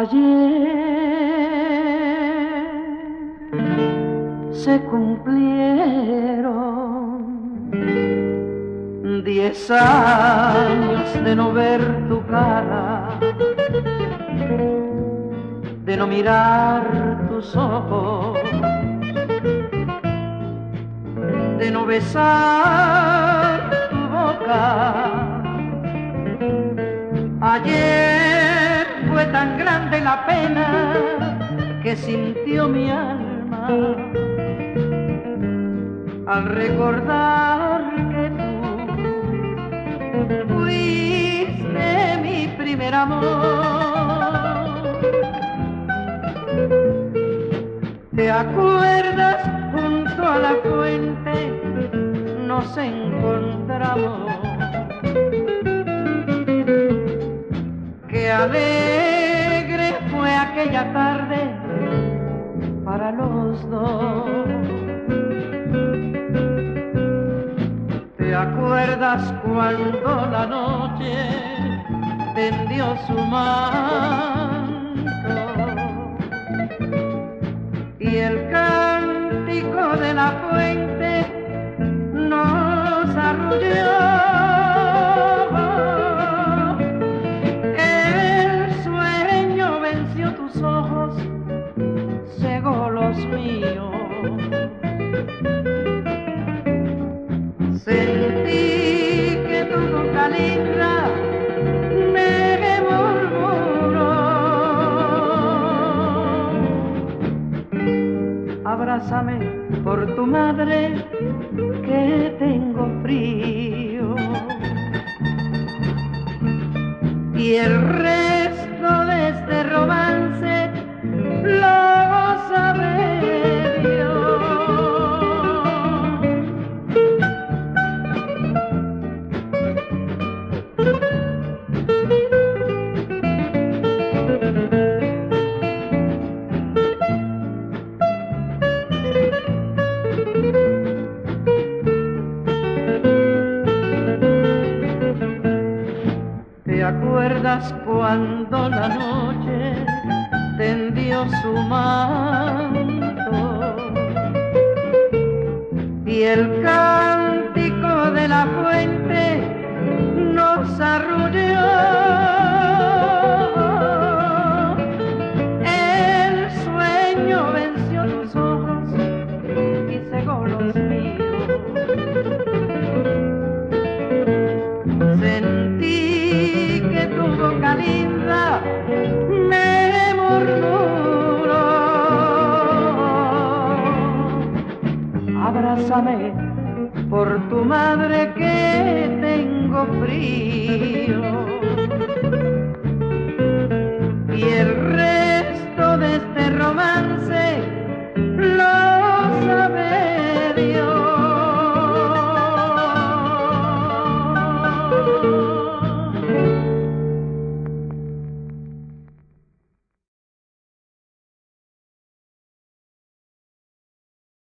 ayer se cumplieron diez años de no ver tu cara, de no mirar tus ojos, de no besar tu boca. Ayer fue tan grande la pena que sintió mi alma al recordar que tú fuiste mi primer amor. ¿Te acuerdas junto a la fuente? Nos encontramos. Alegre fue tarde para los dos. ¿Te acuerdas cuando la noche tendió su manto que tu boca linda me murmuró. Abrázame por tu madre que tengo frío. Y el resto acuerdas cuando la noche tendió su manto y el cántico de la fuente nos arrulló? Por tu madre que tengo frío.